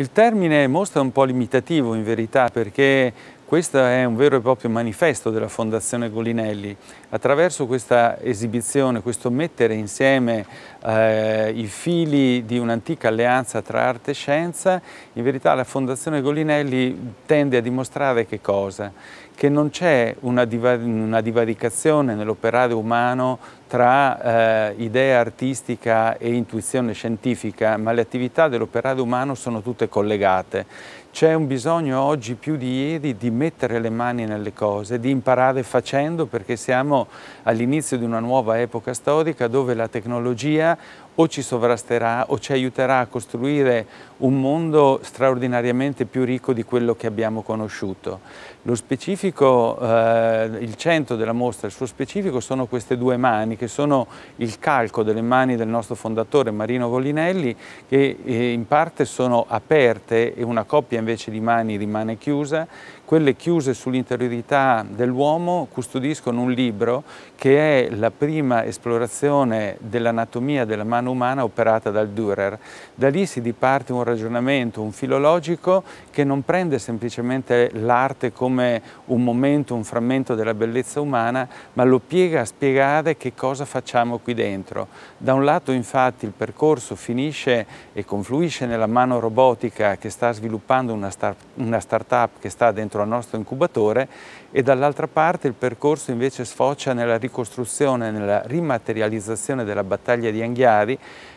Il termine mostra un po' limitativo in verità perché questo è un vero e proprio manifesto della Fondazione Golinelli. Attraverso questa esibizione, questo mettere insieme eh, i fili di un'antica alleanza tra arte e scienza, in verità la Fondazione Golinelli tende a dimostrare che cosa? Che non c'è una, divar una divaricazione nell'operare umano tra eh, idea artistica e intuizione scientifica, ma le attività dell'operare umano sono tutte collegate. C'è un bisogno oggi più di ieri di mettere le mani nelle cose, di imparare facendo perché siamo all'inizio di una nuova epoca storica dove la tecnologia o ci sovrasterà o ci aiuterà a costruire un mondo straordinariamente più ricco di quello che abbiamo conosciuto. Lo specifico, eh, il centro della mostra, il suo specifico sono queste due mani che sono il calco delle mani del nostro fondatore Marino Golinelli che eh, in parte sono aperte e una coppia invece di mani rimane chiusa quelle chiuse sull'interiorità dell'uomo custodiscono un libro che è la prima esplorazione dell'anatomia della mano umana operata dal Dürer. Da lì si diparte un ragionamento, un filologico che non prende semplicemente l'arte come un momento, un frammento della bellezza umana, ma lo piega a spiegare che cosa facciamo qui dentro. Da un lato infatti il percorso finisce e confluisce nella mano robotica che sta sviluppando una, start, una start-up che sta dentro al nostro incubatore e dall'altra parte il percorso invece sfocia nella ricostruzione, nella rimaterializzazione della battaglia di Anghiari,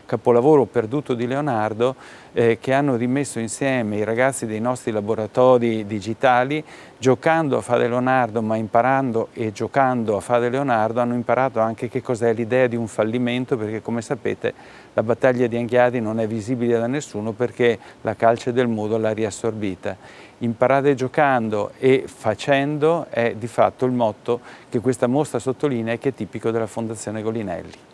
capolavoro perduto di Leonardo, eh, che hanno rimesso insieme i ragazzi dei nostri laboratori digitali, giocando a fare Leonardo, ma imparando e giocando a fare Leonardo, hanno imparato anche che cos'è l'idea di un fallimento, perché come sapete la battaglia di Anghiari non è visibile da nessuno perché la calce del muro l'ha riassorbita. Imparare giocando e facendo è di fatto il motto che questa mostra sottolinea e che è tipico della Fondazione Golinelli.